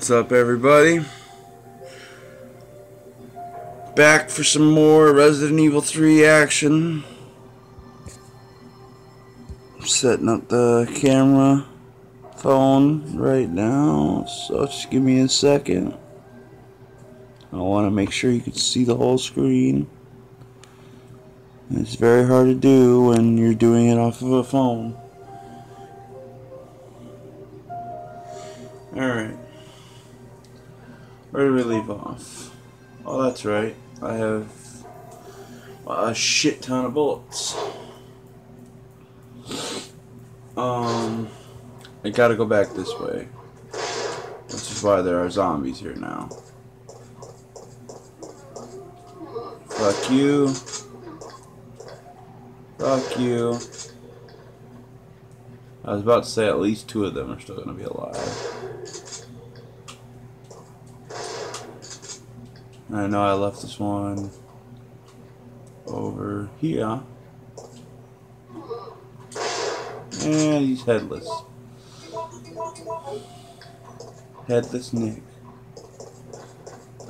What's up, everybody? Back for some more Resident Evil 3 action. Setting up the camera phone right now, so just give me a second. I want to make sure you can see the whole screen. It's very hard to do when you're doing it off of a phone. Alright. Where do we leave off? Oh, that's right. I have a shit ton of bullets. Um, I gotta go back this way. Which is why there are zombies here now. Fuck you. Fuck you. I was about to say at least two of them are still gonna be alive. I know I left this one over here. And he's headless. Headless Nick.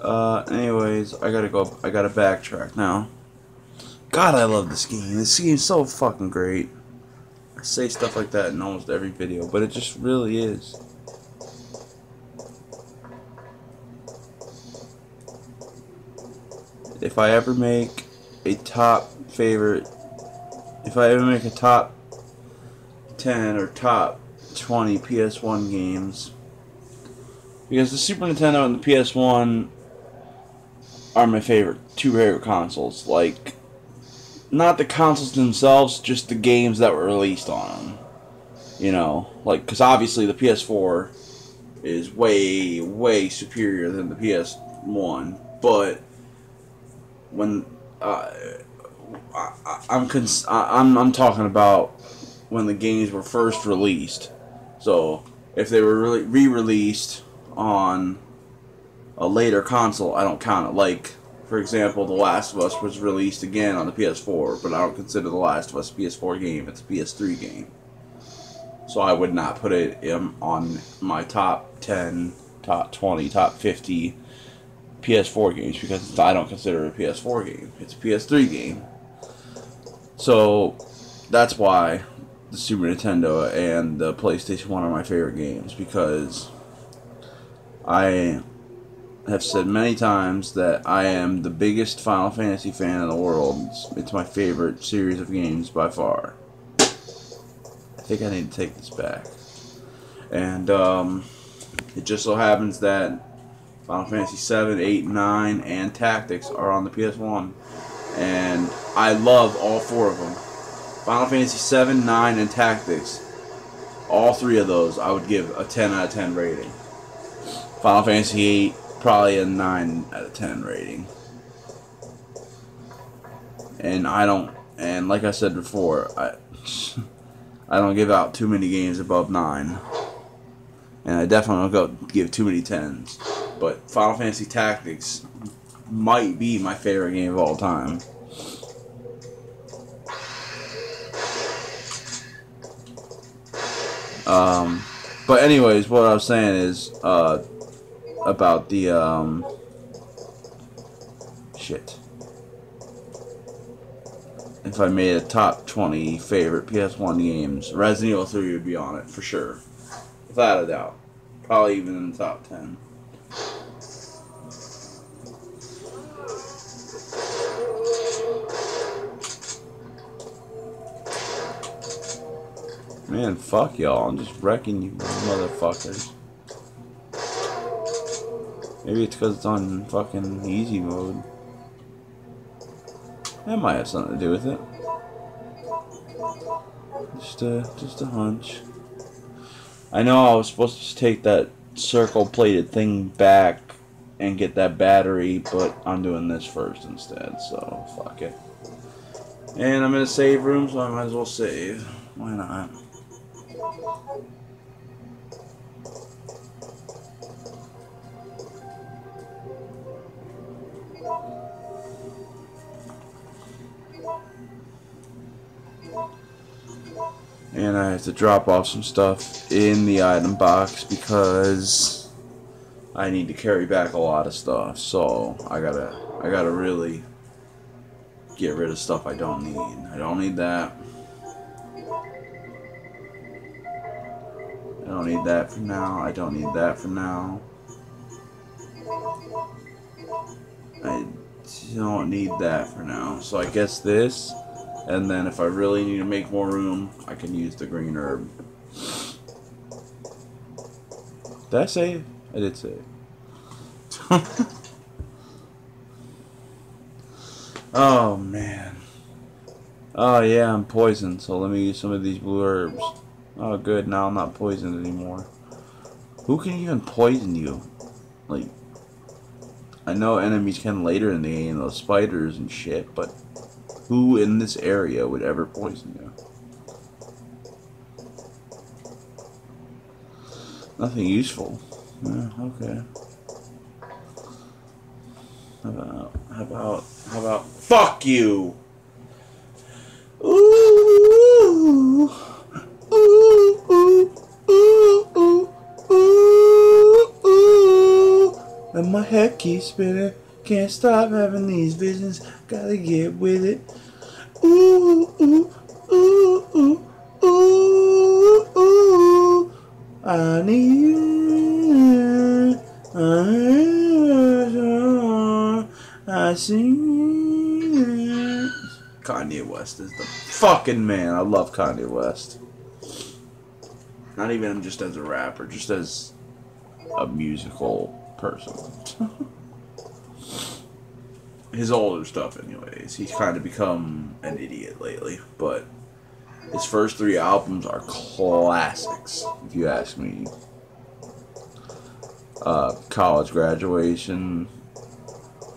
Uh, anyways, I gotta go, I gotta backtrack now. God, I love this game. This game's so fucking great. I say stuff like that in almost every video, but it just really is. If I ever make a top favorite, if I ever make a top 10 or top 20 PS1 games, because the Super Nintendo and the PS1 are my favorite, two favorite consoles. Like, not the consoles themselves, just the games that were released on them. You know, like, because obviously the PS4 is way, way superior than the PS1, but when uh, I, am cons- I'm I'm talking about when the games were first released. So if they were really re-released on a later console, I don't count it. Like for example, The Last of Us was released again on the PS4, but I don't consider The Last of Us a PS4 game. It's a PS3 game. So I would not put it in, on my top 10, top 20, top 50 PS4 games because I don't consider it a PS4 game. It's a PS3 game. So that's why the Super Nintendo and the PlayStation 1 are my favorite games because I have said many times that I am the biggest Final Fantasy fan in the world. It's, it's my favorite series of games by far. I think I need to take this back. And um, it just so happens that Final Fantasy 7, 8, 9, and Tactics are on the PS1. And I love all four of them. Final Fantasy 7, 9, and Tactics. All three of those I would give a 10 out of 10 rating. Final Fantasy 8, probably a 9 out of 10 rating. And I don't, and like I said before, I, I don't give out too many games above 9. And I definitely don't go give too many 10s. But Final Fantasy Tactics might be my favorite game of all time. Um, but anyways, what I was saying is uh, about the um, shit. If I made a top 20 favorite PS1 games, Resident Evil 3 would be on it for sure. Without a doubt. Probably even in the top 10. Man, fuck y'all. I'm just wrecking you motherfuckers. Maybe it's because it's on fucking easy mode. That might have something to do with it. Just a, just a hunch. I know I was supposed to take that circle plated thing back and get that battery, but I'm doing this first instead, so fuck it. And I'm in a save room, so I might as well save. Why not? And I have to drop off some stuff in the item box because I need to carry back a lot of stuff, so I gotta I gotta really get rid of stuff I don't need. I don't need that. I don't need that for now. I don't need that for now. Don't need that for now. So I guess this, and then if I really need to make more room, I can use the green herb. Did I say? I did say oh man. Oh yeah, I'm poisoned, so let me use some of these blue herbs. Oh good, now I'm not poisoned anymore. Who can even poison you? Like, I know enemies can later in the game, those spiders and shit, but who in this area would ever poison you? Nothing useful. Yeah, okay. How about, how about, how about, fuck you! Ooh, And my head keeps spinning. Can't stop having these visions. Gotta get with it. Ooh, ooh, ooh, ooh, ooh, ooh. I need. I I sing. Kanye West is the fucking man. I love Kanye West. Not even just as a rapper, just as a musical person. his older stuff, anyways. He's kind of become an idiot lately, but his first three albums are classics, if you ask me. Uh, college graduation,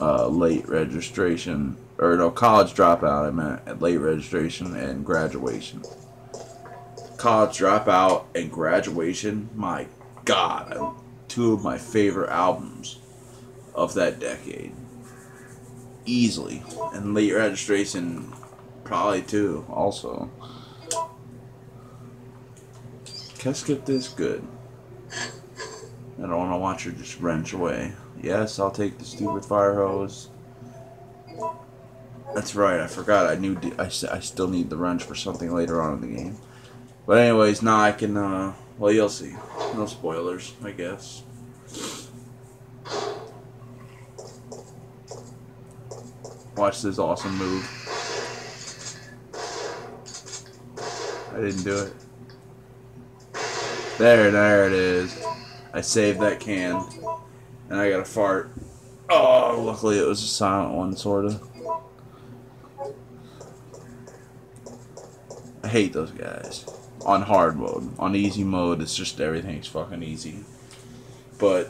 uh, late registration, or no, college dropout, I meant, at late registration and graduation. College dropout and graduation, my god, two of my favorite albums of that decade. Easily. And late registration, probably too, also. Can I skip this? Good. I don't want to watch her just wrench away. Yes, I'll take the stupid fire hose. That's right, I forgot. I knew I, I still need the wrench for something later on in the game. But anyways, now I can, uh, well, you'll see. No spoilers, I guess. Watch this awesome move. I didn't do it. There, there it is. I saved that can. And I got a fart. Oh, luckily it was a silent one, sort of. I hate those guys. On hard mode. On easy mode, it's just everything's fucking easy. But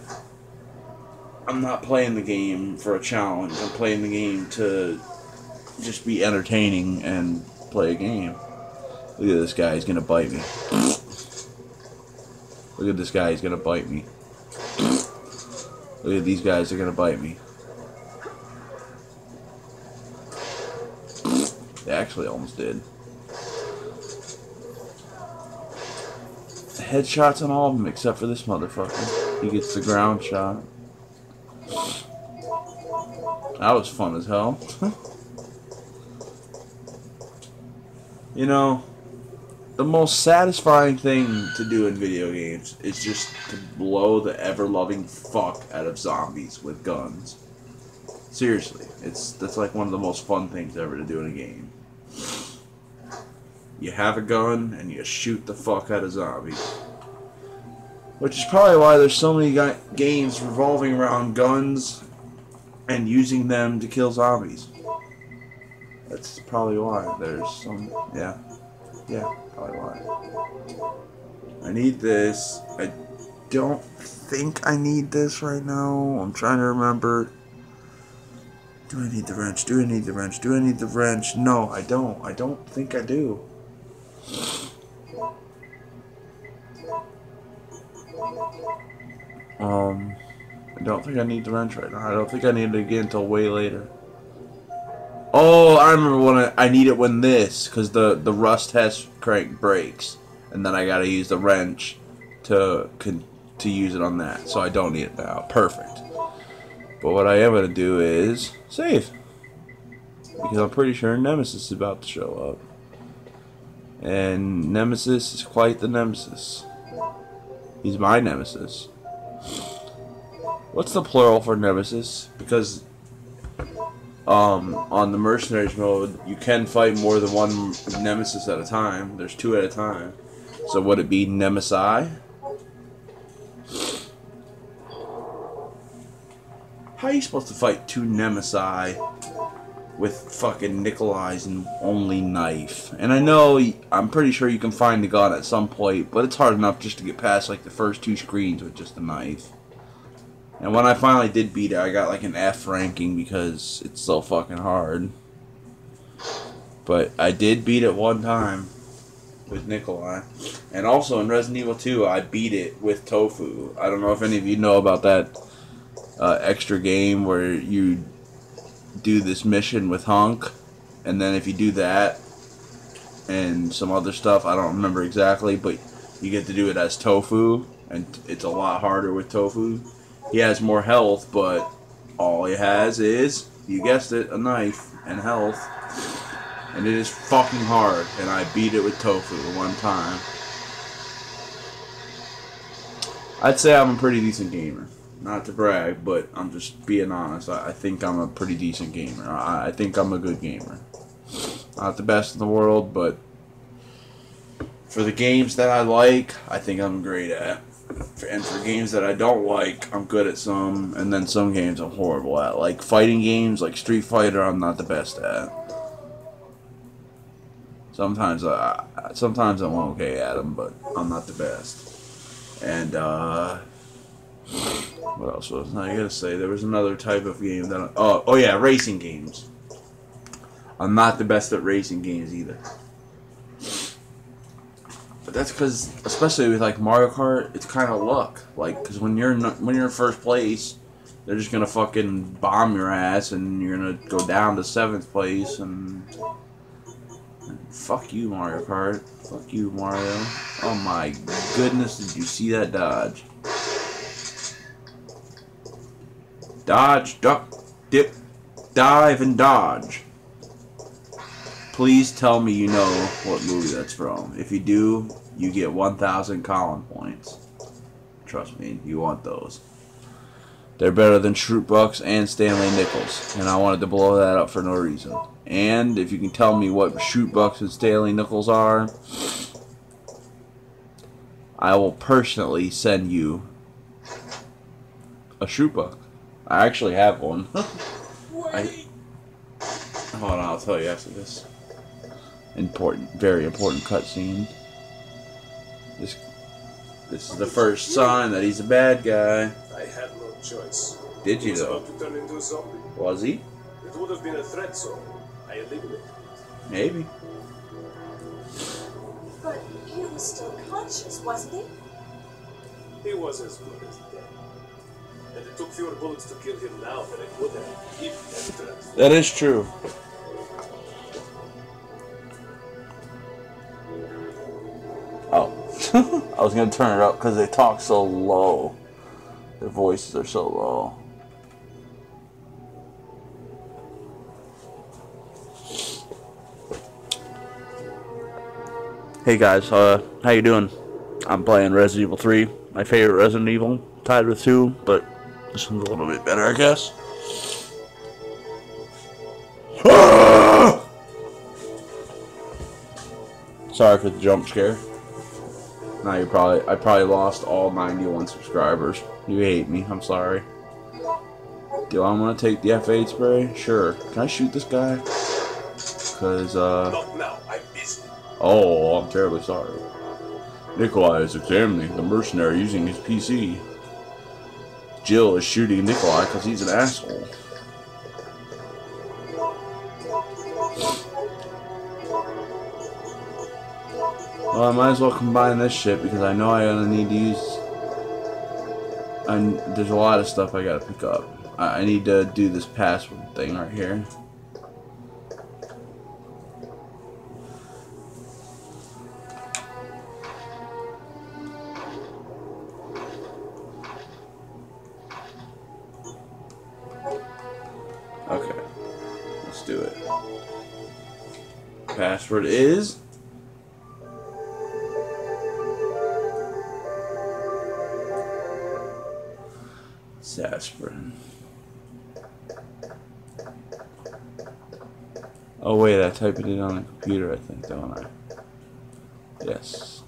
I'm not playing the game for a challenge. I'm playing the game to just be entertaining and play a game. Look at this guy, he's gonna bite me. Look at this guy, he's gonna bite me. Look at these guys, they're gonna bite me. They actually almost did. Headshots on all of them except for this motherfucker. He gets the ground shot. That was fun as hell. you know, the most satisfying thing to do in video games is just to blow the ever-loving fuck out of zombies with guns. Seriously, it's that's like one of the most fun things ever to do in a game. You have a gun and you shoot the fuck out of zombies. Which is probably why there's so many games revolving around guns and using them to kill zombies. That's probably why there's some, yeah. Yeah, probably why. I need this. I don't think I need this right now. I'm trying to remember. Do I need the wrench? Do I need the wrench? Do I need the wrench? No, I don't. I don't think I do. Um, I don't think I need the wrench right now. I don't think I need it again until way later. Oh, I remember when I, I need it when this, because the, the rust test crank breaks. And then I gotta use the wrench to, to to use it on that, so I don't need it now. Perfect. But what I am to do is save. Because I'm pretty sure Nemesis is about to show up. And Nemesis is quite the Nemesis. He's my Nemesis. What's the plural for Nemesis? Because um, on the mercenaries mode, you can fight more than one nemesis at a time. There's two at a time. So would it be Nemesi? How are you supposed to fight two Nemesi with fucking Nikolai's and only knife? And I know, I'm pretty sure you can find the gun at some point, but it's hard enough just to get past like the first two screens with just a knife. And when I finally did beat it, I got like an F ranking because it's so fucking hard. But I did beat it one time with Nikolai. And also in Resident Evil 2, I beat it with Tofu. I don't know if any of you know about that uh, extra game where you do this mission with Hunk. And then if you do that and some other stuff, I don't remember exactly, but you get to do it as Tofu. And it's a lot harder with Tofu. He has more health, but all he has is, you guessed it, a knife and health. And it is fucking hard, and I beat it with Tofu one time. I'd say I'm a pretty decent gamer. Not to brag, but I'm just being honest. I, I think I'm a pretty decent gamer. I, I think I'm a good gamer. Not the best in the world, but for the games that I like, I think I'm great at and for games that I don't like, I'm good at some, and then some games I'm horrible at. Like fighting games, like Street Fighter, I'm not the best at. Sometimes I, sometimes I'm okay at them, but I'm not the best. And uh, what else was I gonna say? There was another type of game that. I, oh, oh yeah, racing games. I'm not the best at racing games either. But that's because, especially with like Mario Kart, it's kind of luck. Like, because when you're when you're in first place, they're just gonna fucking bomb your ass, and you're gonna go down to seventh place, and, and fuck you, Mario Kart. Fuck you, Mario. Oh my goodness, did you see that dodge? Dodge, duck, dip, dive, and dodge. Please tell me you know what movie that's from. If you do, you get 1,000 Collin points. Trust me, you want those. They're better than Schrute Bucks and Stanley Nickels, and I wanted to blow that up for no reason. And if you can tell me what Schrute Bucks and Stanley Nickels are, I will personally send you a Schrute Buck. I actually have one. I, hold on, I'll tell you after this important, very important cutscene. This, this is the first sign that he's a bad guy. I had no choice. Did you He though? about to turn into a zombie. Was he? It would have been a threat, so I eliminated it. Maybe. But he was still conscious, wasn't he? He was as good as dead. And it took fewer bullets to kill him now than it would have if that threat. That is true. Oh. I was going to turn it up because they talk so low. Their voices are so low. Hey guys, uh, how you doing? I'm playing Resident Evil 3, my favorite Resident Evil, tied with 2, but this one's a little bit better, I guess. Sorry for the jump scare. Now you probably I probably lost all 91 subscribers. You hate me. I'm sorry. Do I want to take the first aid spray? Sure. Can I shoot this guy? Cause uh Not now, I'm busy. oh, I'm terribly sorry. Nikolai is examining the mercenary using his PC. Jill is shooting Nikolai because he's an asshole. Well, I might as well combine this shit because I know I'm gonna need to use. And there's a lot of stuff I gotta pick up. I, I need to do this password thing right here. Safsprin. Oh wait, I typed it in on the computer, I think, don't I? Yes.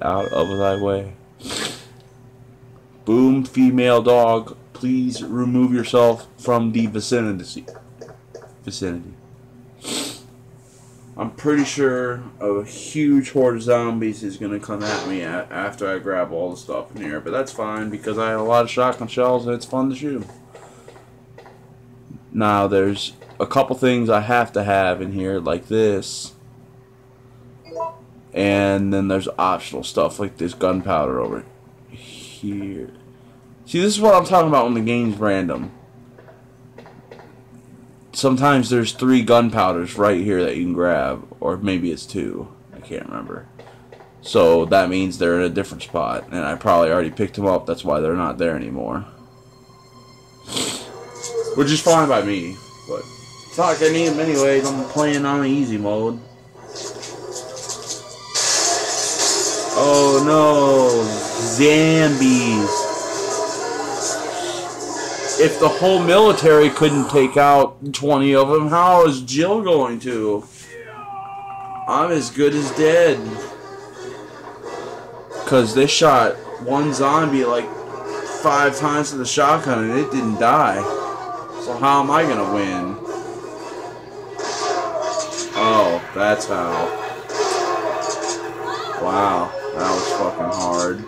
Out of thy way. Boom, female dog. Please remove yourself from the vicinity. Vicinity. I'm pretty sure a huge horde of zombies is gonna come at me after I grab all the stuff in here, but that's fine because I have a lot of shotgun shells and it's fun to shoot. Now there's a couple things I have to have in here like this, and then there's optional stuff like this gunpowder over here. See, this is what I'm talking about when the game's random. Sometimes there's three gunpowders right here that you can grab, or maybe it's two. I can't remember. So that means they're in a different spot, and I probably already picked them up. That's why they're not there anymore. Which is fine by me, but it's not like I need them anyways. I'm playing on easy mode. Oh no, zombies. If the whole military couldn't take out 20 of them, how is Jill going to? I'm as good as dead. Because they shot one zombie like five times with a shotgun and it didn't die. So how am I going to win? Oh, that's how. Wow, that was fucking hard.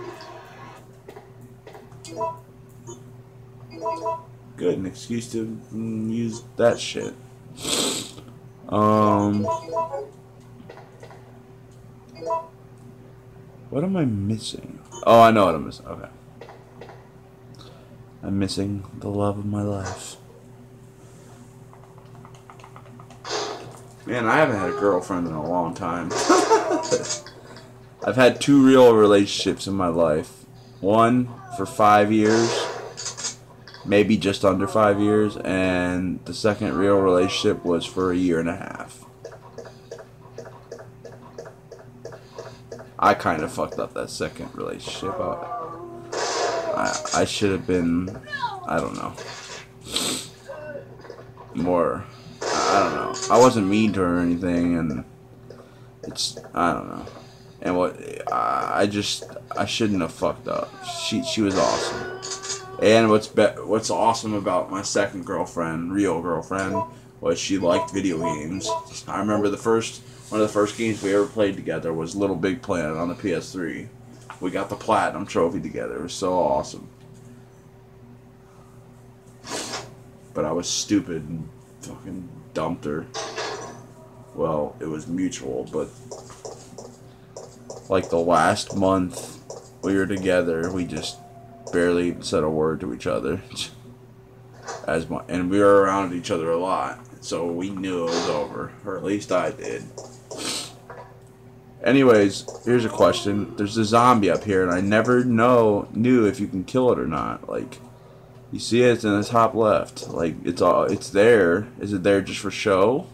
Good, an excuse to mm, use that shit. Um. What am I missing? Oh, I know what I'm missing. Okay. I'm missing the love of my life. Man, I haven't had a girlfriend in a long time. I've had two real relationships in my life. One for five years, maybe just under five years, and the second real relationship was for a year and a half. I kind of fucked up that second relationship. I, I, should have been, I don't know, more. I don't know. I wasn't mean to her or anything, and it's I don't know. And what I just I shouldn't have fucked up. She she was awesome. And what's be, what's awesome about my second girlfriend, real girlfriend, was she liked video games. I remember the first one of the first games we ever played together was Little Big Planet on the PS3. We got the platinum trophy together. It was so awesome. But I was stupid and fucking dumped her. Well, it was mutual, but like the last month we were together, we just barely said a word to each other. As my, and we were around each other a lot, so we knew it was over, or at least I did. Anyways, here's a question. There's a zombie up here, and I never know knew if you can kill it or not. Like, you see it, it's in the top left. Like, it's all it's there. Is it there just for show?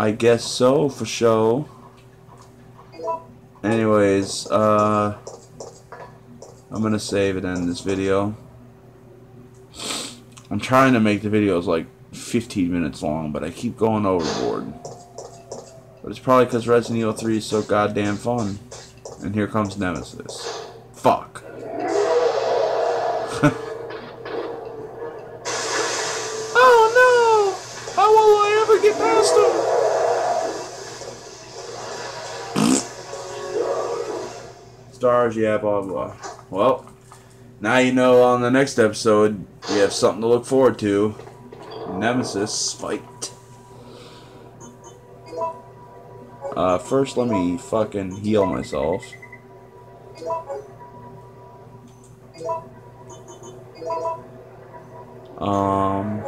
I guess so, for show. Anyways, uh... I'm gonna save and end this video. I'm trying to make the videos like 15 minutes long, but I keep going overboard. But it's probably because Resident Evil 3 is so goddamn fun. And here comes Nemesis. Stars, yeah, blah blah. Well, now you know on the next episode we have something to look forward to. Nemesis fight. Uh, first let me fucking heal myself. Um...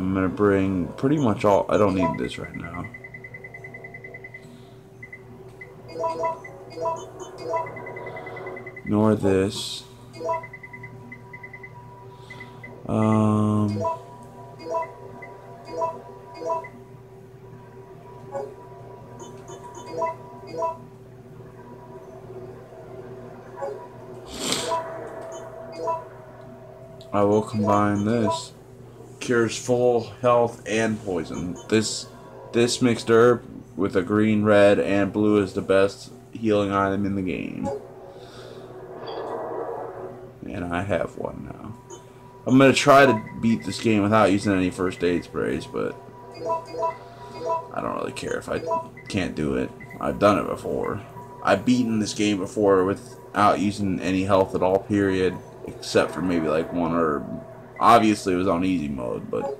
I'm gonna bring pretty much all. I don't need this right now. Nor this. Um. I will combine this. Cures full health and poison. This this mixed herb with a green, red, and blue is the best healing item in the game. And I have one now. I'm gonna try to beat this game without using any first aid sprays, but I don't really care if I can't do it. I've done it before. I've beaten this game before without using any health at all, period except for maybe like one herb. Obviously, it was on easy mode, but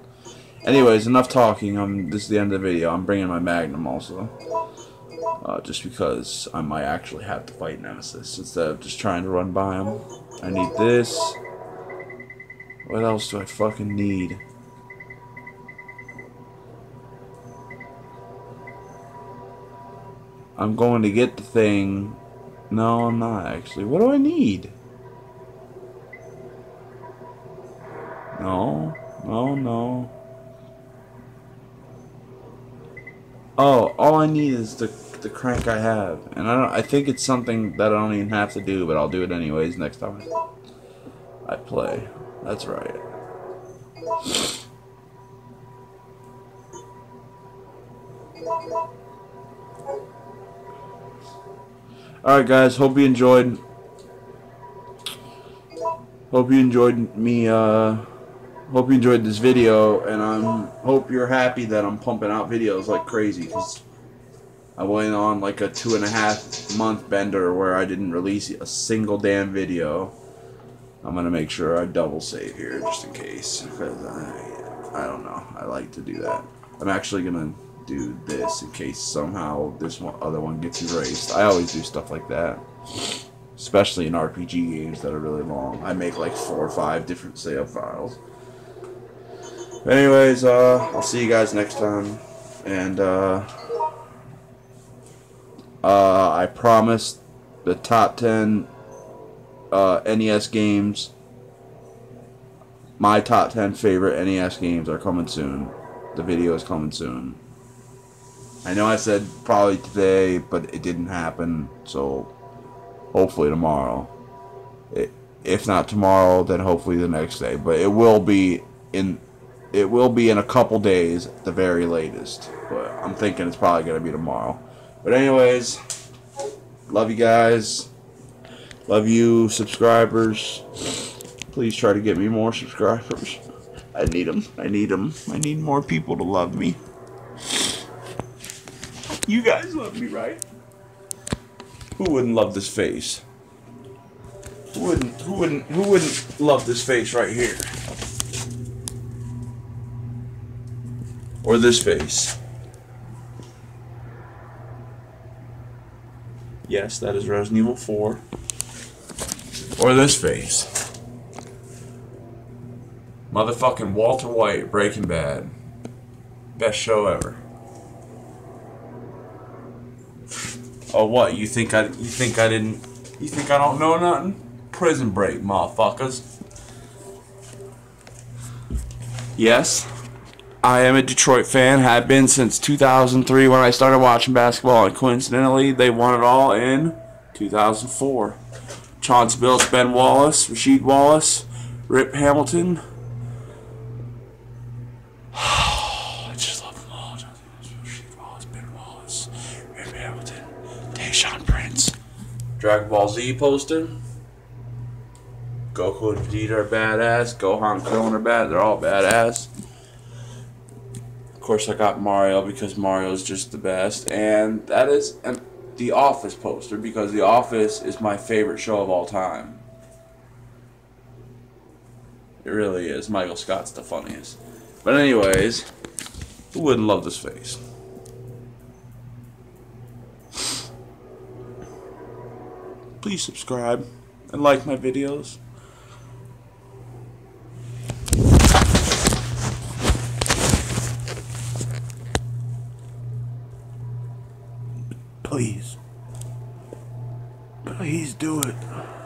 anyways, enough talking. I'm this is the end of the video. I'm bringing my Magnum also, uh, just because I might actually have to fight Nemesis instead of just trying to run by him. I need this. What else do I fucking need? I'm going to get the thing. No, I'm not actually. What do I need? No, no, no. Oh, all I need is the the crank I have, and I don't. I think it's something that I don't even have to do, but I'll do it anyways next time I play. That's right. Alright guys, hope you enjoyed. Hope you enjoyed me uh hope you enjoyed this video, and I hope you're happy that I'm pumping out videos like crazy, because I went on like a two and a half month bender where I didn't release a single damn video. I'm going to make sure I double save here, just in case, because I, I don't know, I like to do that. I'm actually going to do this in case somehow this one, other one gets erased. I always do stuff like that especially in RPG games that are really long. I make like four or five different save files. Anyways, uh, I'll see you guys next time. And, uh, uh, I promised the top 10 uh, NES games. My top 10 favorite NES games are coming soon. The video is coming soon. I know I said probably today, but it didn't happen. So hopefully tomorrow. It, if not tomorrow, then hopefully the next day. But it will be in it will be in a couple days at the very latest. But I'm thinking it's probably going to be tomorrow. But anyways, love you guys. Love you subscribers. Please try to get me more subscribers. I need them. I need them. I need more people to love me. You guys love me, right? Who wouldn't love this face? Who wouldn't who wouldn't who wouldn't love this face right here? Or this face. Yes, that is Resident Evil 4. Or this face. Motherfucking Walter White, Breaking Bad. Best show ever. Oh what? You think I you think I didn't you think I don't know nothing? Prison break, motherfuckers. Yes. I am a Detroit fan, have been since 2003 when I started watching basketball, and coincidentally, they won it all in 2004. Chauncey Billups, Ben Wallace, Rasheed Wallace, Rip Hamilton. I just love them all. Rasheed Wallace, Ben Wallace, Rip Hamilton, Tayshaun Prince. Dragon Ball Z poster. Goku and Vegeta are badass. Gohan, Krillin are bad. They're all badass. Course, I got Mario because Mario's just the best, and that is, and The Office poster because The Office is my favorite show of all time. It really is. Michael Scott's the funniest. But anyways, who wouldn't love this face? Please subscribe and like my videos. Please. Please do it.